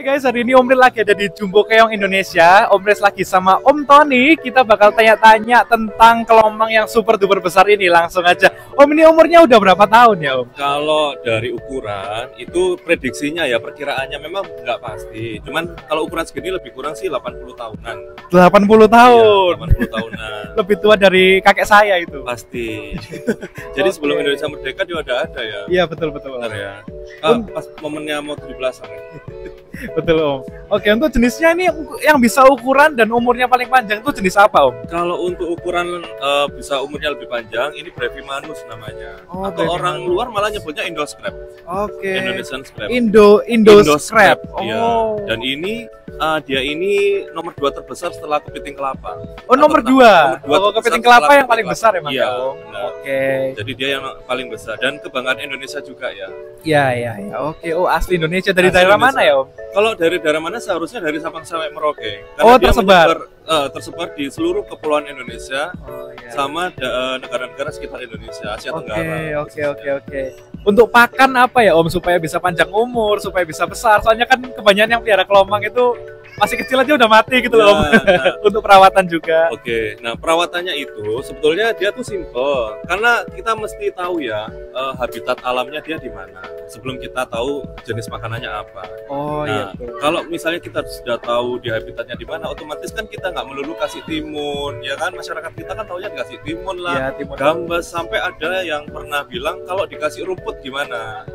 Hai guys, hari ini Om Ril lagi ada di Jumbo Keong Indonesia. Om Ril lagi sama Om Tony. Kita bakal tanya-tanya tentang kelompok yang super duper besar ini. Langsung aja. Om ini umurnya udah berapa tahun ya Om? Kalau dari ukuran itu prediksinya ya perkiraannya memang nggak pasti. Cuman kalau ukuran segini lebih kurang sih 80 tahunan. 80 tahun. Iya, 80 tahunan. Lebih tua dari kakek saya itu. Pasti. Jadi sebelum Oke. Indonesia merdeka dia udah ada ya. Iya betul betul. Benar ya. Ah, pas momennya mau 17-an. ya. Betul Om. Oke untuk jenisnya ini yang bisa ukuran dan umurnya paling panjang itu jenis apa Om? Kalau untuk ukuran eh, bisa umurnya lebih panjang, ini Brevimanus namanya. Oh, Atau Brevimanus. orang luar malah nyebutnya Indo Scrap. Oke. Indonesian Scrap. Indo Indo, Scrap. iya. Oh. Dan ini eh, dia ini nomor dua terbesar setelah kepiting kelapa. Oh nomor Nomor dua. nomor dua Oh, kepiting kelapa yang paling besar kelapa. emang Iya, ya benar. Oke. Jadi dia yang paling besar dan kebanggaan Indonesia juga ya. Iya iya iya. Oke. Oh asli Indonesia dari Asli daerah Indonesia. mana ya Om? Kalau dari daerah mana seharusnya dari Sabang sampai Merauke. Oh, dia tersebar. menyebar, eh, tersebar di seluruh kepulauan Indonesia Oh iya. sama eh, negara-negara sekitar Indonesia, Asia Oke Tenggara. oke oke oke. Untuk pakan apa ya Om supaya bisa panjang umur, supaya bisa besar? Soalnya kan kebanyakan yang pelihara kelomang itu masih kecil aja udah mati gitu loh Om. Nah, nah, Untuk perawatan juga. Oke, nah perawatannya itu sebetulnya dia tuh simple karena kita mesti tahu ya eh, habitat alamnya dia di mana sebelum kita tahu jenis makanannya apa. Oh iya. Nah, kalau misalnya kita sudah tahu di habitatnya di mana, otomatis kan kita nggak melulu kasih timun, ya kan? Masyarakat kita kan taunya dikasih timun lah, Iya timun. gambas sampai ada yang pernah bilang kalau dikasih rumput gimana?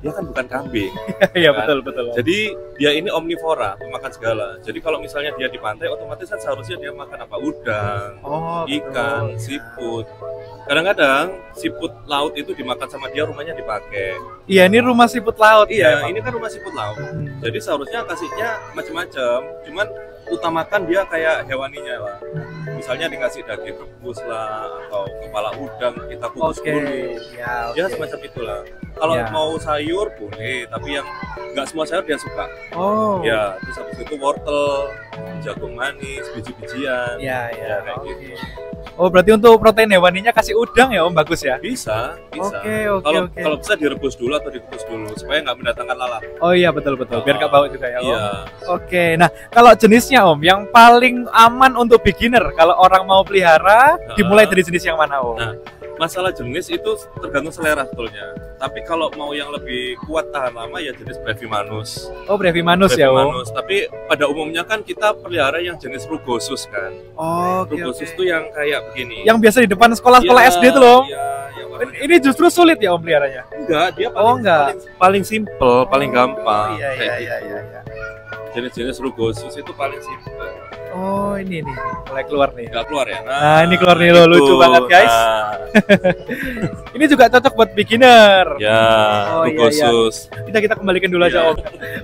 Dia kan bukan kambing. Iya kan? betul betul. Jadi dia ini omnivora, pemakan segala. Jadi kalau misalnya dia di pantai, otomatis kan seharusnya dia makan apa? Udang, Oh, ikan, betul. siput. Kadang-kadang siput laut itu dimakan sama dia, rumahnya dipakai. Iya ini rumah siput laut. ya, Iya, emang. ini kan rumah siput laut. Hmm. Jadi seharusnya kasihnya macam-macam, cuman utamakan dia kayak hewaninya lah. Misalnya dikasih daging rebus lah atau kepala udang kita kukus Oke. dulu. Ya, Ya oke. semacam itulah. Kalau Ya. mau sayur boleh, tapi yang nggak semua sayur dia suka. Oh. Ya, terus habis itu wortel, jagung manis, biji-bijian. Iya iya. Ya, kayak Oke. gitu. Oh berarti untuk protein hewaninya kasih udang ya Om bagus ya? Bisa, bisa. Oke oke Kalau oke. kalau bisa direbus dulu atau dikukus dulu supaya nggak mendatangkan lalat. Oh iya betul betul. Biar nggak bau juga ya Om. Iya. Oke, nah kalau jenisnya Om, yang paling aman untuk beginner kalau orang mau pelihara, Heeh. dimulai dari jenis yang mana Om? Nah, Masalah jenis itu tergantung selera sebetulnya. Tapi kalau mau yang lebih kuat tahan lama ya jenis Brevimanus. Oh Brevimanus ya Om. Brevimanus. Tapi pada umumnya kan kita pelihara yang jenis Rugosus kan. Oh, Rugosus oke. itu yang kayak begini. Yang biasa di depan sekolah-sekolah Iya, SD tuh loh. Iya, yang warnanya- Ini justru sulit ya Om peliharanya. enggak, dia paling, Oh, enggak. paling paling simple, paling Oh, gampang. iya iya Kayak iya gitu. iya. iya. Jenis-jenis Rugosus itu paling simple. Oh ini nih, mulai keluar nih. Enggak keluar ya. Nah, ini keluar nih, lo itu. lucu banget, guys. Nah, Ini juga cocok buat beginner. ya, Oh, iya, Rugosus. Kita kita kembalikan dulu aja Iya. Om.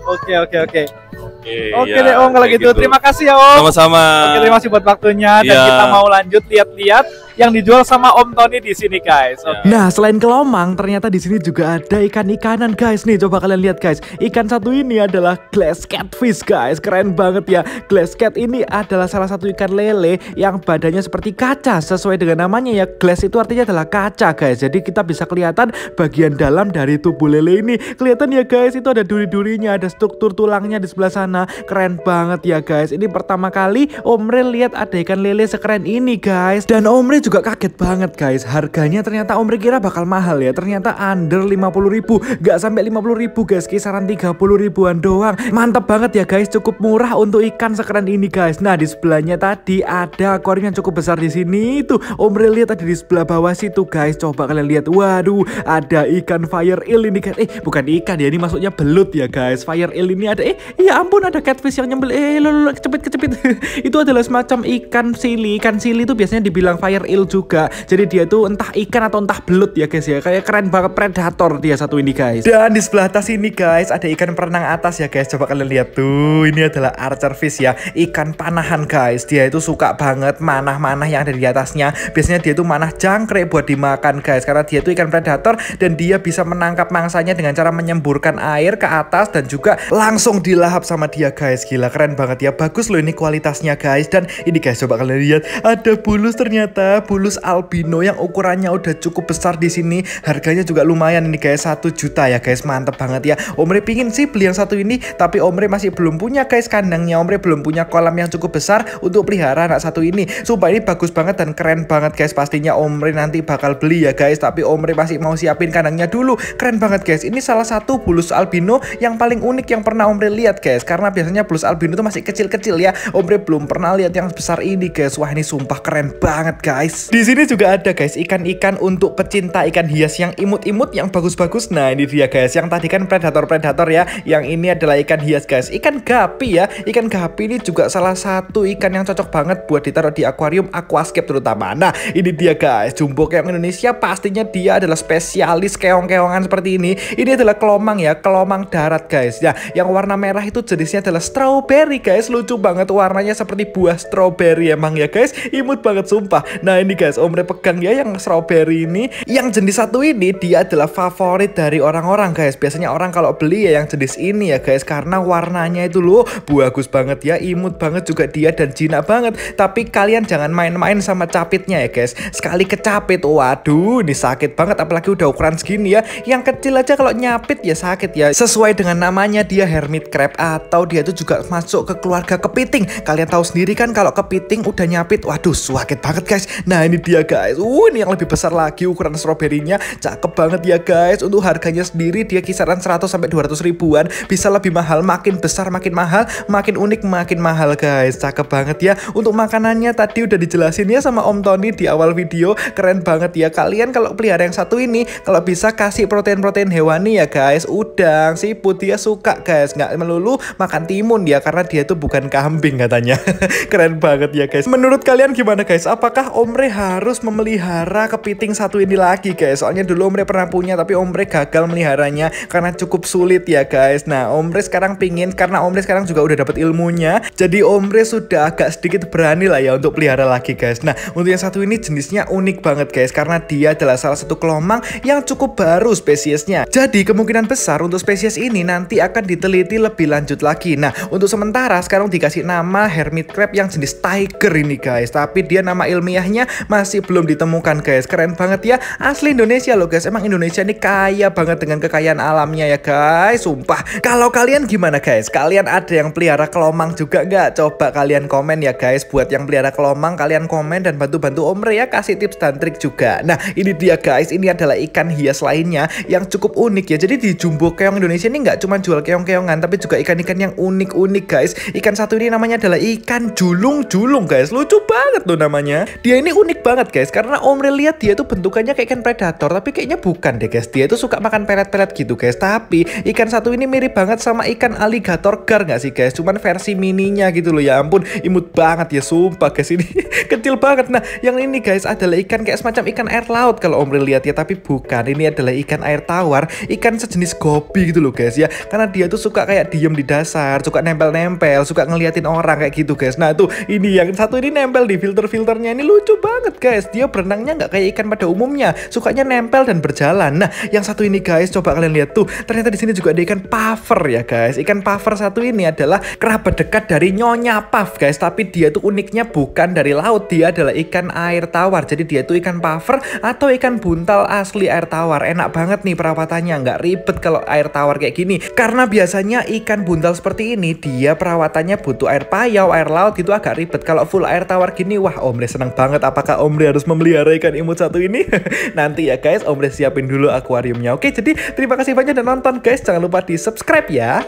Oke oke oke. Oke, Oke ya, deh Om kalau kayak gitu. Terima kasih ya Om. Sama-sama. Oke, terima kasih buat waktunya dan Iya. kita mau lanjut lihat-lihat yang dijual sama Om Tony di sini guys. Ya. Oke. Nah, selain kelomang, ternyata di sini juga ada ikan-ikanan, guys. Nih, coba kalian lihat, guys. Ikan satu ini adalah glass catfish, guys. Keren banget ya. Glass cat ini adalah salah satu ikan lele yang badannya seperti kaca. Sesuai dengan namanya ya, glass itu artinya adalah kaca, guys. Jadi kita bisa kelihatan bagian dalam dari tubuh lele ini. Kelihatan ya, guys. Itu ada duri-durinya, ada struktur tulangnya di sebelah sana. Keren banget ya, guys. Ini pertama kali Om Ril lihat ada ikan lele sekeren ini, guys. Dan Om Ril juga kaget banget guys. Harganya ternyata Om kira bakal mahal ya. Ternyata under 50 ribu Gak sampai 50 ribu guys. Kisaran 30 ribuan doang. Mantap banget ya guys. Cukup murah untuk ikan sekeren ini guys. Nah di sebelahnya tadi ada akuarium yang cukup besar di sini. Tuh Om lihat ada di sebelah bawah situ guys. Coba kalian lihat. Waduh ada ikan fire eel ini guys. Eh bukan ikan ya. Ini maksudnya belut ya guys. Fire eel ini ada. Eh ya ampun ada catfish yang nyembel Eh lo kecepit kecepit Itu adalah semacam ikan sili. Ikan sili itu biasanya dibilang fire juga. Jadi dia itu entah ikan atau entah belut ya guys ya. Kayak keren banget predator dia satu ini guys. Dan di sebelah atas ini guys ada ikan perenang atas ya guys. Coba kalian lihat. Tuh ini adalah archer fish ya. Ikan panahan guys. Dia itu suka banget manah-manah yang ada di atasnya. Biasanya dia itu manah jangkrik buat dimakan guys. Karena dia itu ikan predator dan dia bisa menangkap mangsanya dengan cara menyemburkan air ke atas dan juga langsung dilahap sama dia guys. Gila keren banget ya. Bagus loh ini kualitasnya guys. Dan ini guys coba kalian lihat. Ada bulus ternyata bulus albino yang ukurannya udah cukup besar di sini. Harganya juga lumayan ini guys, 1 juta ya guys. Mantep banget ya. Omre pingin sih beli yang satu ini, tapi Omre masih belum punya guys kandangnya. Omre belum punya kolam yang cukup besar untuk pelihara anak satu ini. Sumpah ini bagus banget dan keren banget guys. Pastinya Omre nanti bakal beli ya guys, tapi Omre masih mau siapin kandangnya dulu. Keren banget guys. Ini salah satu bulus albino yang paling unik yang pernah Omre lihat guys. Karena biasanya bulus albino itu masih kecil-kecil ya. Omre belum pernah lihat yang besar ini guys. Wah ini sumpah keren banget guys. Di sini juga ada guys ikan-ikan untuk pecinta ikan hias yang imut-imut yang bagus-bagus. Nah ini dia guys. Yang tadi kan predator-predator ya. Yang ini adalah ikan hias guys. Ikan gapi ya. Ikan gapi ini juga salah satu ikan yang cocok banget buat ditaruh di akuarium aquascape terutama. Nah ini dia guys. Jumbo keong Indonesia pastinya dia adalah spesialis keong-keongan seperti ini. Ini adalah kelomang ya. Kelomang darat guys. Ya yang warna merah itu jenisnya adalah strawberry guys. Lucu banget warnanya seperti buah strawberry emang ya guys. Imut banget sumpah. Nah ini guys, Omre pegang ya yang strawberry ini. Yang jenis satu ini dia adalah favorit dari orang-orang guys. Biasanya orang kalau beli ya yang jenis ini ya guys. Karena warnanya itu loh bagus banget ya. Imut banget juga dia dan jinak banget. Tapi kalian jangan main-main sama capitnya ya guys. Sekali kecapit, waduh ini sakit banget. Apalagi udah ukuran segini ya. Yang kecil aja kalau nyapit ya sakit ya. Sesuai dengan namanya dia hermit crab atau dia itu juga masuk ke keluarga kepiting. Kalian tahu sendiri kan kalau kepiting udah nyapit, waduh sakit banget guys. Nah ini dia guys. Uh ini yang lebih besar lagi ukuran stroberinya. Cakep banget ya guys. Untuk harganya sendiri dia kisaran 100 sampai 200 ribuan. Bisa lebih mahal, makin besar makin mahal, makin unik makin mahal guys. Cakep banget ya. Untuk makanannya tadi udah dijelasin ya sama Om Tony di awal video. Keren banget ya. Kalian kalau pelihara yang satu ini kalau bisa kasih protein-protein hewani ya guys. Udang, siput dia suka guys. Nggak melulu makan timun ya karena dia tuh bukan kambing katanya. Keren banget ya guys. Menurut kalian gimana guys? Apakah Omre harus memelihara kepiting satu ini lagi guys? Soalnya dulu Omre pernah punya tapi Omre gagal meliharanya karena cukup sulit ya guys. Nah Omre sekarang pingin karena Omre sekarang juga udah dapat ilmunya. Jadi Omre sudah agak sedikit berani lah ya untuk pelihara lagi guys. Nah untuk yang satu ini jenisnya unik banget guys karena dia adalah salah satu kelomang yang cukup baru spesiesnya. Jadi kemungkinan besar untuk spesies ini nanti akan diteliti lebih lanjut lagi. Nah untuk sementara sekarang dikasih nama hermit crab yang jenis tiger ini guys. Tapi dia nama ilmiahnya masih belum ditemukan guys. Keren banget ya. Asli Indonesia loh guys. Emang Indonesia ini kaya banget dengan kekayaan alamnya ya guys. Sumpah. Kalau kalian gimana guys? Kalian ada yang pelihara kelomang juga nggak? Coba kalian komen ya guys. Buat yang pelihara kelomang kalian komen dan bantu-bantu Omre ya kasih tips dan trik juga. Nah ini dia guys. Ini adalah ikan hias lainnya yang cukup unik ya. Jadi di Jumbo Keong Indonesia ini nggak cuma jual keong-keongan tapi juga ikan-ikan yang unik-unik guys. Ikan satu ini namanya adalah ikan julung-julung guys. Lucu banget tuh namanya. Dia ini unik banget guys karena Omre lihat dia tuh bentukannya kayak ikan predator tapi kayaknya bukan deh guys. Dia tuh suka makan pelet-pelet gitu guys. Tapi ikan satu ini mirip banget sama ikan alligator gar nggak sih guys? Cuman versi mininya gitu loh ya ampun imut banget ya sumpah guys ini kecil banget. Nah yang ini guys adalah ikan kayak semacam ikan air laut kalau Omre lihat ya tapi bukan. Ini adalah ikan air tawar, ikan sejenis gobi gitu loh guys ya. Karena dia tuh suka kayak diem di dasar, suka nempel-nempel, suka ngeliatin orang kayak gitu guys. Nah tuh ini yang satu ini nempel di filter-filternya ini lucu banget guys. Dia berenangnya nggak kayak ikan pada umumnya, sukanya nempel dan berjalan. Nah yang satu ini guys, coba kalian lihat tuh. Ternyata di sini juga ada ikan puffer ya guys. Ikan puffer satu ini adalah kerabat dekat dari nyonya puff guys. Tapi dia tuh uniknya bukan dari laut, dia adalah ikan air tawar. Jadi dia tuh ikan puffer atau ikan buntal asli air tawar. Enak banget nih perawatannya, nggak ribet kalau air tawar kayak gini. Karena biasanya ikan buntal seperti ini dia perawatannya butuh air payau, air laut gitu agak ribet. Kalau full air tawar gini, wah Omre senang banget. Apakah Omre harus memelihara ikan imut satu ini? Nanti ya guys, Omre siapin dulu akuariumnya. Oke, jadi terima kasih banyak udah nonton guys. Jangan lupa di subscribe ya.